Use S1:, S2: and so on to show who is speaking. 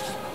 S1: you.